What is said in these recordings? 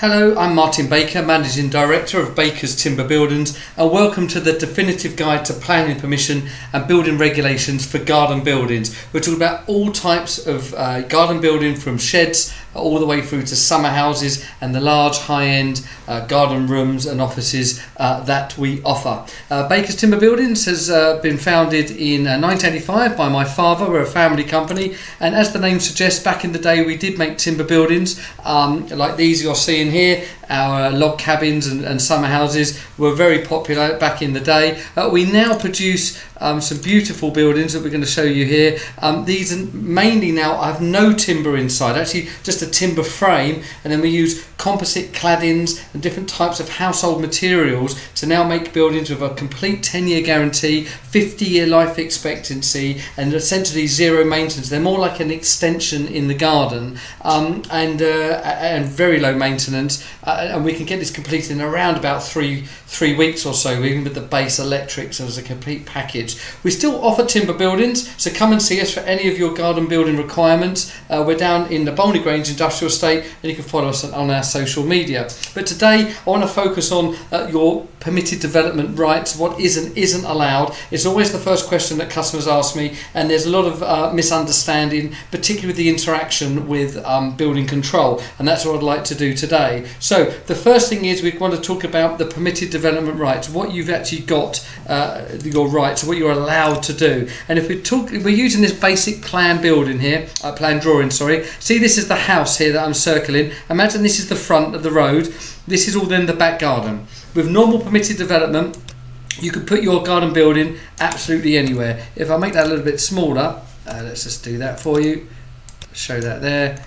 Hello, I'm Martin Baker, Managing Director of Baker's Timber Buildings, and welcome to the definitive guide to planning permission and building regulations for garden buildings. We're talking about all types of uh, garden building from sheds all the way through to summer houses and the large high-end uh, garden rooms and offices uh, that we offer. Uh, Baker's Timber Buildings has uh, been founded in 1985 uh, by my father. We're a family company, and as the name suggests, back in the day we did make timber buildings um, like these you're seeing here. Our log cabins and, and, summer houses were very popular back in the day. Uh, we now produce um, some beautiful buildings that we're going to show you here. Um, these are mainly now I have no timber inside, actually just a timber frame, and then we use composite claddings and different types of household materials to now make buildings with a complete 10 year guarantee, 50 year life expectancy, and essentially zero maintenance. They're more like an extension in the garden um, and, uh, and very low maintenance. Uh, and we can get this completed in around about three three weeks or so, even with the base electrics as a complete package. We still offer timber buildings, so come and see us for any of your garden building requirements. Uh, we're down in the Bolney Grange Industrial Estate, and you can follow us on our social media. But today, I want to focus on uh, your permitted development rights, what is and isn't allowed. It's always the first question that customers ask me, and there's a lot of uh, misunderstanding, particularly with the interaction with um, building control, and that's what I'd like to do today. So, the first thing is we want to talk about the permitted development rights, what you've actually got, uh, your rights, what you're allowed to do. And if we talk, we're using this basic plan building here, uh, plan drawing, sorry. See, this is the house here that I'm circling. Imagine this is the front of the road. This is all then the back garden. With normal permitted development, you could put your garden building absolutely anywhere. If I make that a little bit smaller, uh, let's just do that for you. Show that there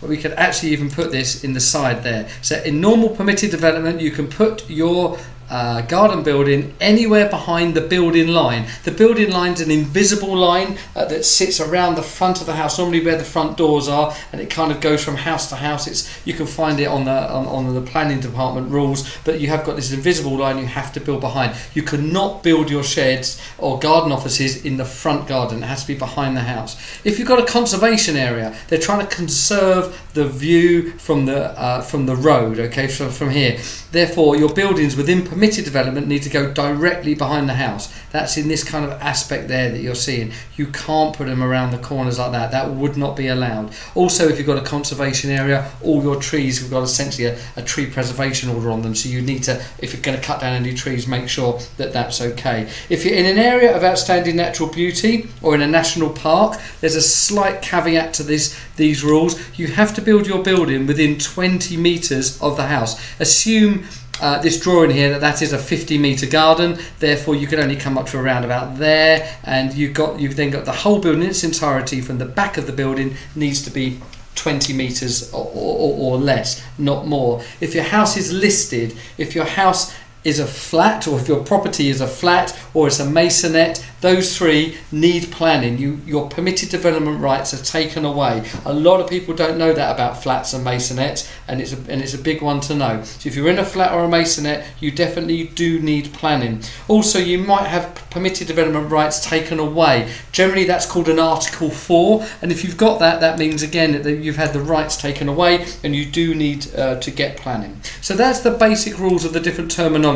but we could actually even put this in the side there. So in normal permitted development, you can put your uh, garden building anywhere behind the building line. The building line is an invisible line uh, that sits around the front of the house, normally where the front doors are, and it kind of goes from house to house. It's you can find it on the on, on the planning department rules, but you have got this invisible line you have to build behind. You cannot build your sheds or garden offices in the front garden. It has to be behind the house. If you've got a conservation area, they're trying to conserve the view from the uh, from the road. Okay, from from here. Therefore, your buildings within permitted development need to go directly behind the house. That's in this kind of aspect there that you're seeing. You can't put them around the corners like that. That would not be allowed. Also, if you've got a conservation area, all your trees have got essentially a, a tree preservation order on them. So you need to, if you're going to cut down any trees, make sure that that's okay. If you're in an area of outstanding natural beauty or in a national park, there's a slight caveat to this these rules. You have to build your building within 20 metres of the house. Assume uh, this drawing here that that is a 50 meter garden. Therefore you can only come up to around about there. And you've got you've then got the whole building in its entirety from the back of the building needs to be 20 meters or, or, or less not more. If your house is listed if your house is a flat or if your property is a flat or it's a maisonette those three need planning. You, your permitted development rights are taken away. A lot of people don't know that about flats and maisonettes, and it's a, and it's a big one to know. So if you're in a flat or a maisonette, you definitely do need planning. Also, you might have permitted development rights taken away. Generally, that's called an Article 4, and if you've got that, that means again that you've had the rights taken away, and you do need uh, to get planning. So that's the basic rules of the different terminology.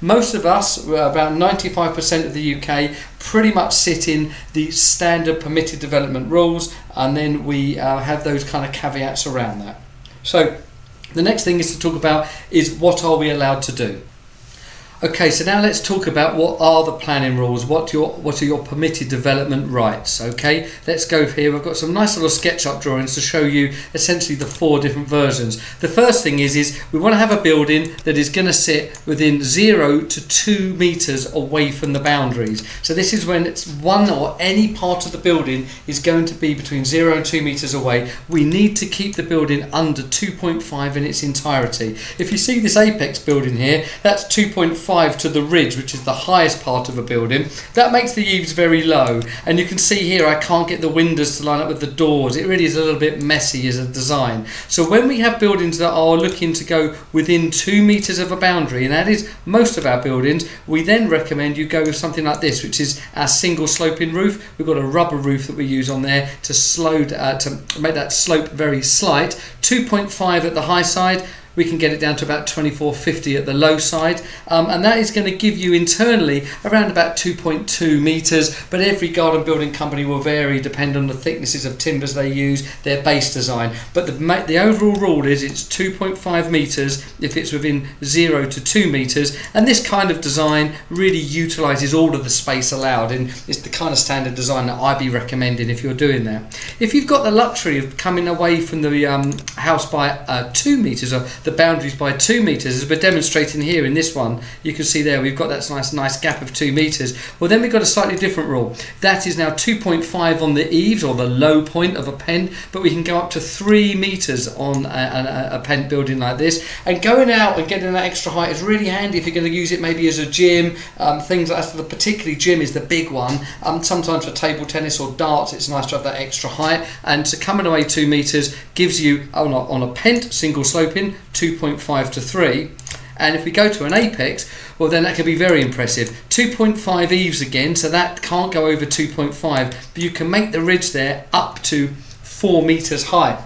Most of us, about 95% of the UK, pretty much sit in the standard permitted development rules and then we uh, have those kind of caveats around that. So the next thing is to talk about is what are we allowed to do? Okay, so now let's talk about what are the planning rules, what your what are your permitted development rights, okay? Let's go here, we've got some nice little SketchUp drawings to show you essentially the four different versions. The first thing is, is we want to have a building that is going to sit within zero to two metres away from the boundaries. So this is when it's one or any part of the building is going to be between zero and two metres away. We need to keep the building under 2.5 in its entirety. If you see this apex building here, that's 2.5 2.5 to the ridge, which is the highest part of a building. That makes the eaves very low. And you can see here I can't get the windows to line up with the doors. It really is a little bit messy as a design. So when we have buildings that are looking to go within two metres of a boundary, and that is most of our buildings, we then recommend you go with something like this, which is our single sloping roof. We've got a rubber roof that we use on there to slow uh, to make that slope very slight. 2.5 at the high side, we can get it down to about 2450 at the low side. Um, and that is going to give you internally around about 2.2 meters but every garden building company will vary depending on the thicknesses of timbers they use their base design. But the, the overall rule is it's 2.5 meters if it's within 0 to 2 meters and this kind of design really utilizes all of the space allowed and it's the kind of standard design that I'd be recommending if you're doing that. If you've got the luxury of coming away from the um, house by uh, 2 meters or the boundaries by two meters as we're demonstrating here in this one. You can see there we've got that nice nice gap of two meters. Well then we've got a slightly different rule. That is now 2.5 on the eaves or the low point of a pent but we can go up to three meters on a, a, a pent building like this. And going out and getting that extra height is really handy if you're going to use it maybe as a gym um, things like that. The particularly gym is the big one. Um, sometimes for table tennis or darts it's nice to have that extra height. And to coming away two meters gives you on a, on a pent single sloping 2.5 to 3 and if we go to an apex well then that can be very impressive. 2.5 eaves again so that can't go over 2.5 but you can make the ridge there up to 4 meters high.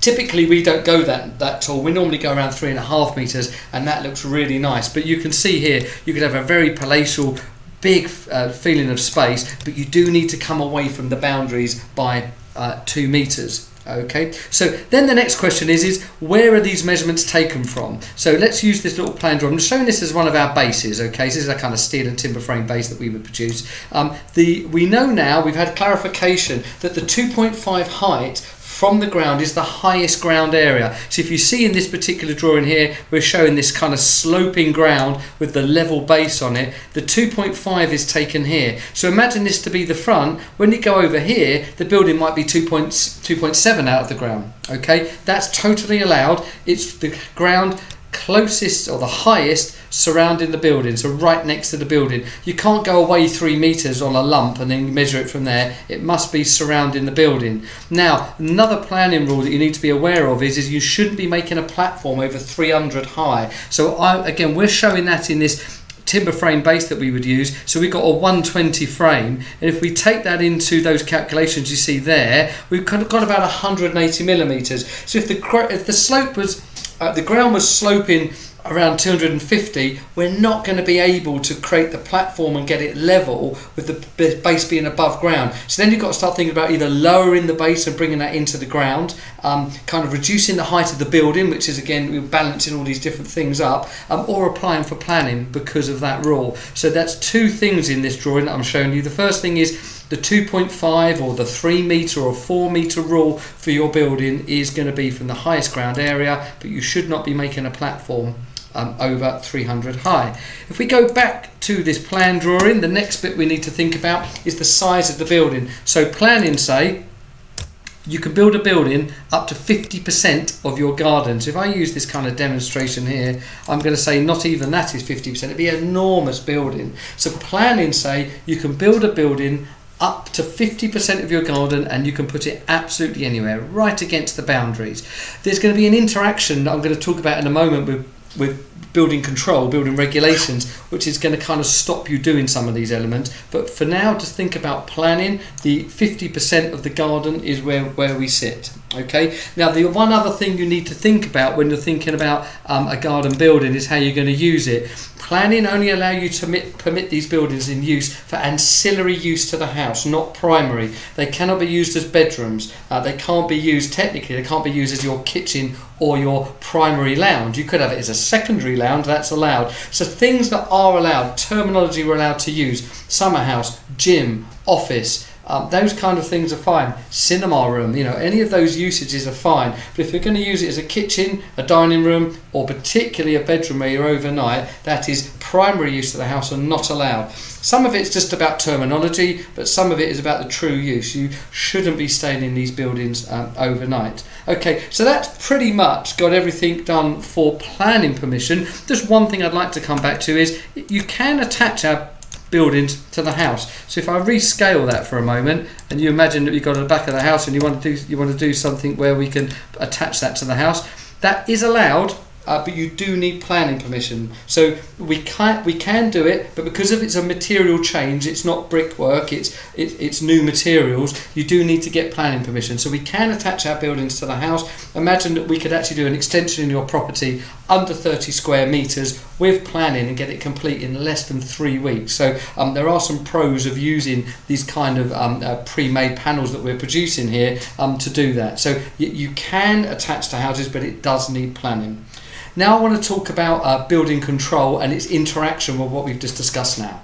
Typically we don't go that that tall. We normally go around three and a half meters and that looks really nice. But you can see here you could have a very palatial big uh, feeling of space but you do need to come away from the boundaries by uh, two meters Okay, so then the next question is, is where are these measurements taken from? So let's use this little plan drawing. I'm showing this as one of our bases, okay? This is a kind of steel and timber frame base that we would produce. Um, the We know now, we've had clarification, that the 2.5 height from the ground is the highest ground area. So if you see in this particular drawing here, we're showing this kind of sloping ground with the level base on it. The 2.5 is taken here. So imagine this to be the front. When you go over here, the building might be 2.7 out of the ground. Okay, that's totally allowed. It's the ground closest or the highest surrounding the building, so right next to the building. You can't go away three meters on a lump and then measure it from there. It must be surrounding the building. Now, another planning rule that you need to be aware of is, is you shouldn't be making a platform over 300 high. So I, again, we're showing that in this timber frame base that we would use. So we've got a 120 frame, and if we take that into those calculations you see there, we've got about 180 millimeters. So if the if the slope was uh, the ground was sloping around 250 we're not going to be able to create the platform and get it level with the base being above ground. So then you've got to start thinking about either lowering the base and bringing that into the ground um, kind of reducing the height of the building which is again balancing all these different things up um, or applying for planning because of that rule. So that's two things in this drawing that I'm showing you. The first thing is the 2.5 or the 3 metre or 4 metre rule for your building is going to be from the highest ground area, but you should not be making a platform um, over 300 high. If we go back to this plan drawing, the next bit we need to think about is the size of the building. So planning say, you can build a building up to 50% of your garden. So if I use this kind of demonstration here, I'm going to say not even that is 50%. It'd be an enormous building. So planning say you can build a building up to 50% of your garden and you can put it absolutely anywhere, right against the boundaries. There's going to be an interaction that I'm going to talk about in a moment with, with building control, building regulations, which is going to kind of stop you doing some of these elements. But for now, to think about planning, the 50% of the garden is where, where we sit. Okay. Now, the one other thing you need to think about when you're thinking about um, a garden building is how you're going to use it. Planning only allow you to permit, permit these buildings in use for ancillary use to the house, not primary. They cannot be used as bedrooms. Uh, they can't be used technically. They can't be used as your kitchen or your primary lounge. You could have it as a secondary lounge. That's allowed. So things that are allowed, terminology we're allowed to use: summer house, gym, office, Um, those kind of things are fine. Cinema room, you know, any of those usages are fine. But if you're going to use it as a kitchen, a dining room, or particularly a bedroom where you're overnight, that is primary use of the house and not allowed. Some of it's just about terminology, but some of it is about the true use. You shouldn't be staying in these buildings um, overnight. Okay, so that's pretty much got everything done for planning permission. There's one thing I'd like to come back to is you can attach our buildings to the house. So if I rescale that for a moment, and you imagine that you've got at the back of the house, and you want to do you want to do something where we can attach that to the house, that is allowed uh, but you do need planning permission. So we can we can do it, but because of it's a material change, it's not brickwork, it's it, it's new materials. You do need to get planning permission. So we can attach our buildings to the house. Imagine that we could actually do an extension in your property under 30 square meters with planning and get it complete in less than three weeks. So um, there are some pros of using these kind of um, uh, pre-made panels that we're producing here um, to do that. So you can attach to houses, but it does need planning. Now I want to talk about uh, building control and its interaction with what we've just discussed now.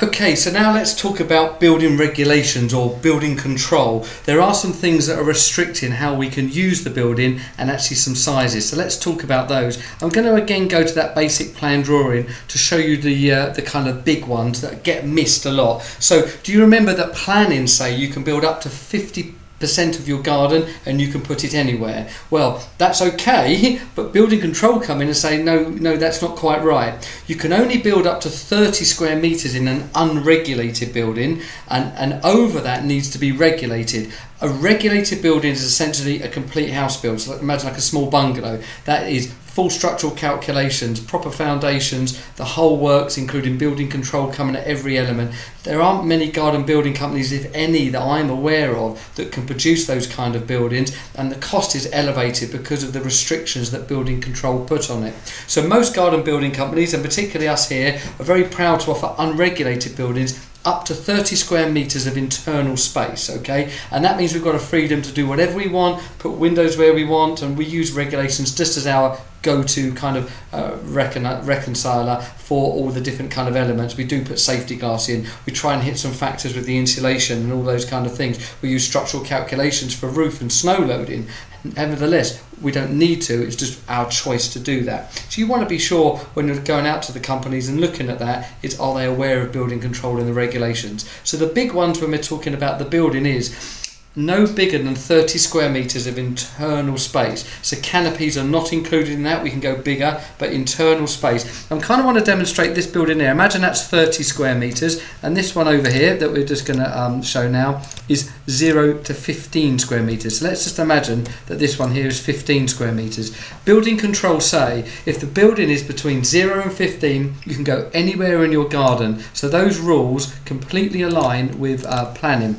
Okay, so now let's talk about building regulations or building control. There are some things that are restricting how we can use the building and actually some sizes. So let's talk about those. I'm going to again go to that basic plan drawing to show you the uh, the kind of big ones that get missed a lot. So do you remember that planning say you can build up to 50 percent of your garden and you can put it anywhere. Well, that's okay, but building control come in and say no, no, that's not quite right. You can only build up to 30 square meters in an unregulated building, and, and over that needs to be regulated. A regulated building is essentially a complete house build. So imagine like a small bungalow. That is full structural calculations, proper foundations, the whole works, including building control coming at every element. There aren't many garden building companies, if any, that I'm aware of that can produce those kind of buildings, and the cost is elevated because of the restrictions that building control put on it. So most garden building companies, and particularly us here, are very proud to offer unregulated buildings up to 30 square meters of internal space okay and that means we've got a freedom to do whatever we want put windows where we want and we use regulations just as our go-to kind of uh, recon- reconciler for all the different kind of elements. We do put safety glass in. We try and hit some factors with the insulation and all those kind of things. We use structural calculations for roof and snow loading. Nevertheless, we don't need to. It's just our choice to do that. So you want to be sure when you're going out to the companies and looking at that, it's are they aware of building control and the regulations. So the big ones when we're talking about the building is no bigger than 30 square meters of internal space. So canopies are not included in that. We can go bigger, but internal space. I kind of want to demonstrate this building here. Imagine that's 30 square meters, and this one over here that we're just going to um, show now is 0 to 15 square meters. So let's just imagine that this one here is 15 square meters. Building control say if the building is between 0 and 15, you can go anywhere in your garden. So those rules completely align with uh, planning.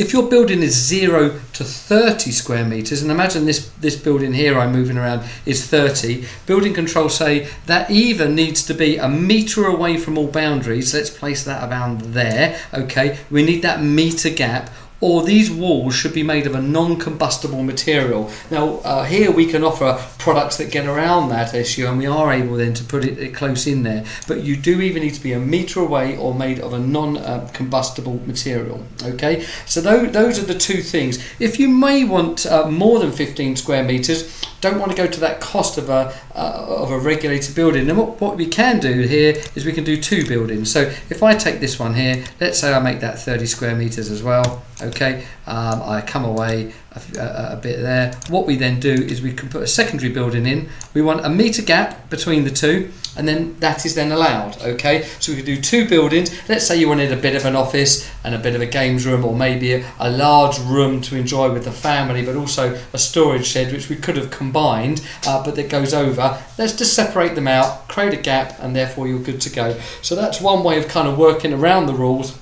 If your building is 0 to 30 square metres, and imagine this, this building here I'm moving around is 30, building control say that even needs to be a metre away from all boundaries. Let's place that around there. Okay, we need that metre gap or these walls should be made of a non-combustible material. Now uh, here we can offer products that get around that issue and we are able then to put it, close in there. But you do even need to be a metre away or made of a non-combustible uh, material okay? So those, those are the two things. If you may want uh, more than 15 square metres don't want to go to that cost of a uh, of a regulated building. Then what, what we can do here is we can do two buildings. So if I take this one here let's say I make that 30 square metres as well okay um, I come away a, a, a, bit there. What we then do is we can put a secondary building in. We want a meter gap between the two and then that is then allowed okay? So we could do two buildings. Let's say you wanted a bit of an office and a bit of a games room or maybe a, a large room to enjoy with the family but also a storage shed which we could have combined uh, but that goes over. Let's just separate them out create a gap and therefore you're good to go. So that's one way of kind of working around the rules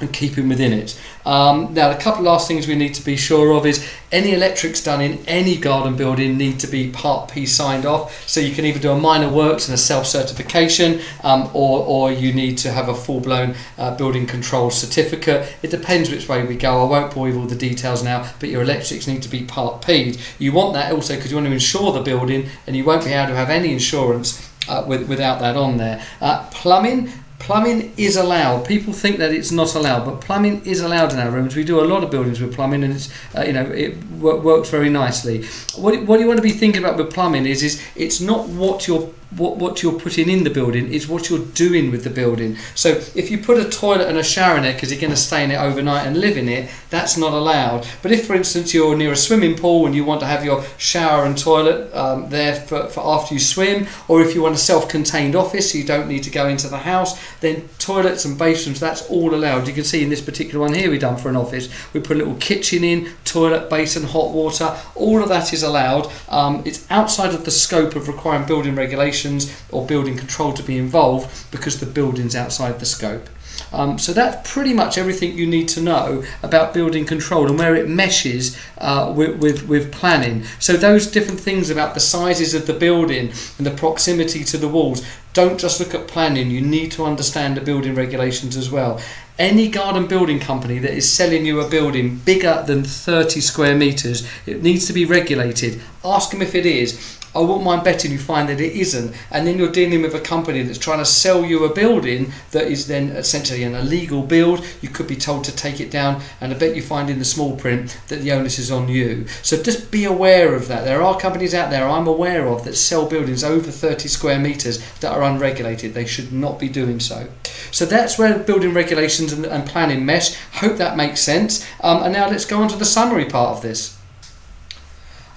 and keeping within it. Um, now, a couple last things we need to be sure of is any electrics done in any garden building need to be Part P signed off. So you can either do a minor works and a self-certification, um, or, or you need to have a full-blown uh, building control certificate. It depends which way we go. I won't bore you with all the details now, but your electrics need to be Part P. You want that also because you want to insure the building, and you won't be able to have any insurance uh, with, without that on there. Uh, plumbing Plumbing is allowed. People think that it's not allowed, but plumbing is allowed in our rooms. We do a lot of buildings with plumbing, and it's uh, you know it works very nicely. What, what you want to be thinking about with plumbing is is it's not what you're what, what you're putting in the building is what you're doing with the building. So if you put a toilet and a shower in there because you're going to stay in it overnight and live in it, that's not allowed. But if, for instance, you're near a swimming pool and you want to have your shower and toilet um, there for, for after you swim, or if you want a self-contained office so you don't need to go into the house, then toilets and bathrooms, that's all allowed. You can see in this particular one here we've done for an office, we put a little kitchen in, toilet, basin, hot water, all of that is allowed. Um, it's outside of the scope of requiring building regulations or building control to be involved because the building's outside the scope. Um, so that's pretty much everything you need to know about building control and where it meshes uh, with, with, with, planning. So those different things about the sizes of the building and the proximity to the walls, don't just look at planning, you need to understand the building regulations as well. Any garden building company that is selling you a building bigger than 30 square metres, it needs to be regulated. Ask them if it is I wouldn't mind betting you find that it isn't. And then you're dealing with a company that's trying to sell you a building that is then essentially an illegal build. You could be told to take it down, and I bet you find in the small print that the onus is on you. So just be aware of that. There are companies out there I'm aware of that sell buildings over 30 square metres that are unregulated. They should not be doing so. So that's where building regulations and, and planning mesh. Hope that makes sense. Um, and now let's go on to the summary part of this.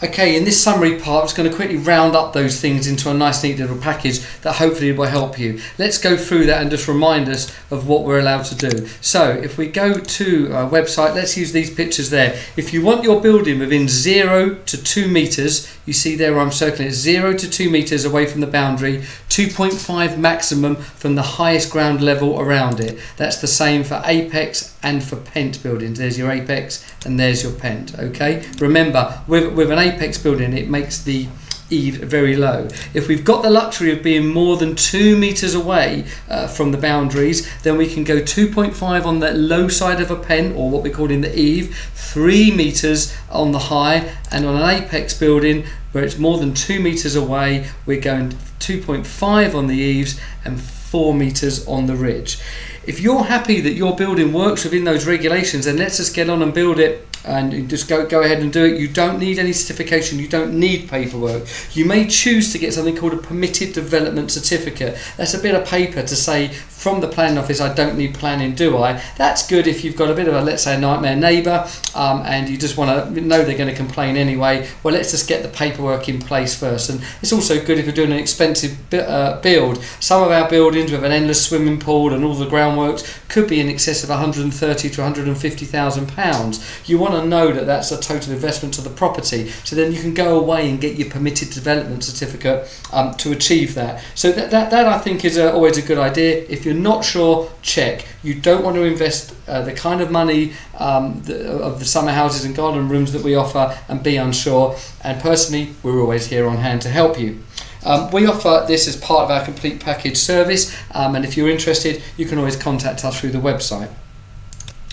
Okay, in this summary part, I'm just going to quickly round up those things into a nice neat little package that hopefully will help you. Let's go through that and just remind us of what we're allowed to do. So if we go to our website, let's use these pictures there. If you want your building within 0 to 2 metres, you see there I'm circling it, 0 to 2 metres away from the boundary, 2.5 maximum from the highest ground level around it. That's the same for apex and for pent buildings. There's your apex and there's your pent, okay? Remember, with, with an apex building, it makes the eave very low. If we've got the luxury of being more than two meters away uh, from the boundaries, then we can go 2.5 on the low side of a pent, or what we call in the eave, three meters on the high, and on an apex building where it's more than two meters away, we're going 2.5 on the eaves and four meters on the ridge. If you're happy that your building works within those regulations, then let's just get on and build it and just go, go ahead and do it. You don't need any certification, you don't need paperwork. You may choose to get something called a permitted development certificate. That's a bit of paper to say from the planning office, I don't need planning, do I? That's good if you've got a bit of a, let's say, a nightmare neighbour um, and you just want to know they're going to complain anyway. Well, let's just get the paperwork in place first. And it's also good if you're doing an expensive uh, build. Some of our buildings with an endless swimming pool and all the groundworks could be in excess of 130 to 150,000 pounds. You to know that that's a total investment to the property, so then you can go away and get your permitted development certificate um, to achieve that. So that, that, that I think is a, always a good idea. If you're not sure, check. You don't want to invest uh, the kind of money um, the, of the summer houses and garden rooms that we offer and be unsure. And personally, we're always here on hand to help you. Um, we offer this as part of our complete package service, um, and if you're interested, you can always contact us through the website.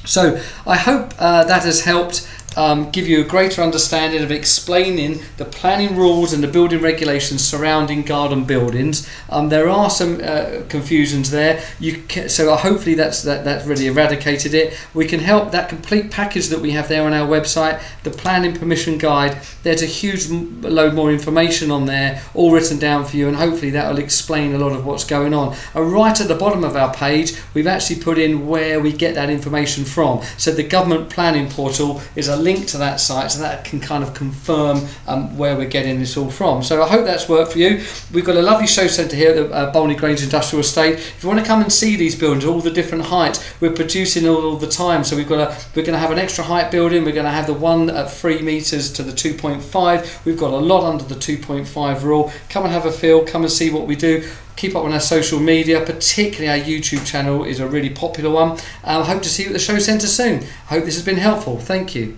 So I hope uh, that has helped um, give you a greater understanding of explaining the planning rules and the building regulations surrounding garden buildings. Um, there are some uh, confusions there. You can, so hopefully that's that, that's really eradicated it. We can help that complete package that we have there on our website, the planning permission guide. There's a huge load more information on there, all written down for you, and hopefully that will explain a lot of what's going on. And right at the bottom of our page, we've actually put in where we get that information from. So the government planning portal is a link to that site so that can kind of confirm um, where we're getting this all from. So I hope that's worked for you. We've got a lovely show centre here at the uh, Bolney Grange Industrial Estate. If you want to come and see these buildings, all the different heights, we're producing all, all the time. So we've got a, we're going to have an extra height building. We're going to have the one at three metres to the 2.5. We've got a lot under the 2.5 rule. Come and have a feel. Come and see what we do keep up on our social media, particularly our YouTube channel is a really popular one. I um, hope to see you at the show centre soon. I hope this has been helpful. Thank you.